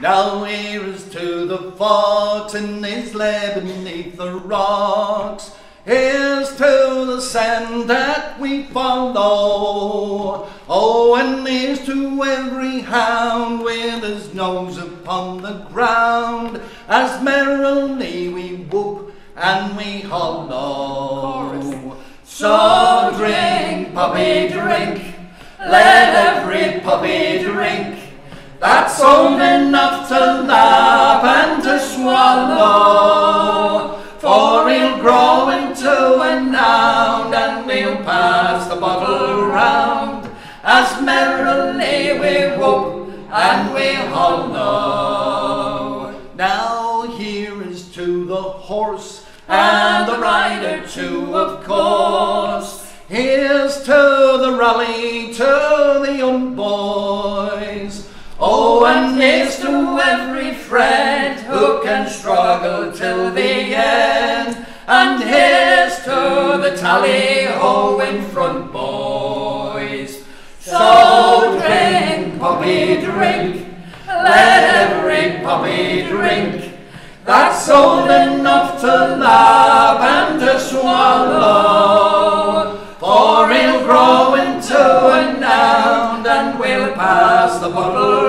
Now here is to the fox in his lair beneath the rocks. Here's to the sand that we follow. Oh, and here's to every hound with his nose upon the ground. As merrily we whoop and we hollow. So drink, puppy, drink. Let every puppy drink. That's old enough to lap and to swallow. For he'll grow into a noun and we'll pass the bottle round. As merrily we whoop and we hollow. Now here is to the horse and the rider too, of course. Here's to the rally, to the and here's to every friend who can struggle till the end. And here's to the tally-ho in front, boys. So drink, puppy, drink. Let every puppy drink. That's old enough to lap and to swallow. For he'll grow into a noun and we'll pass the bottle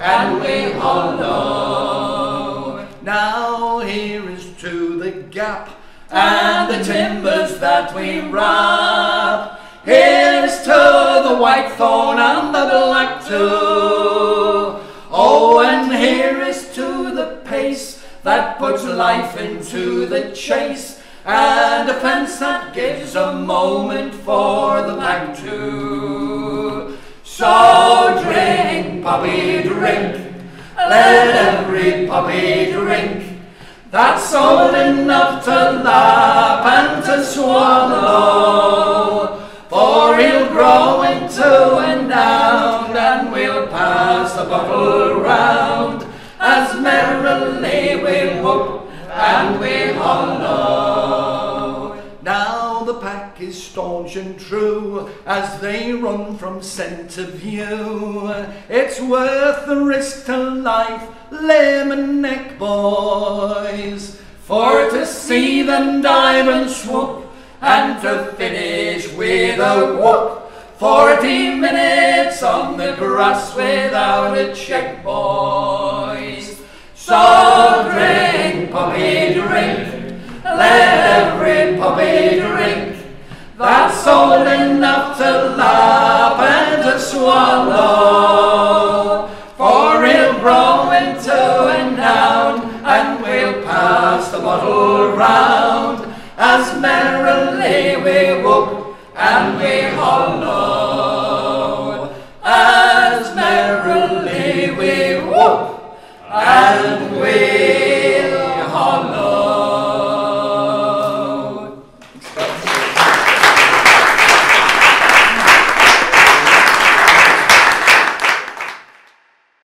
and we all know. Now here is to the gap and the timbers that we wrap. Here's to the white thorn and the black too. Oh, and here is to the pace that puts life into the chase, and a fence that gives a moment for the back to. Puppy, drink, let every puppy drink. That's old enough to lap and to swallow. For he'll grow into a noun and we'll pass the bottle round as merrily we whoop Pack is staunch and true as they run from centre view. It's worth the risk to life, limb and neck, boys, for to see them dive and swoop and to finish with a whoop. Forty minutes on the grass without a check, boys. So drink, puppy, drink. Let every puppy. That's old enough to lap and to swallow. For he'll grow into a noun and we'll pass the bottle round as merrily we whoop and we hollow.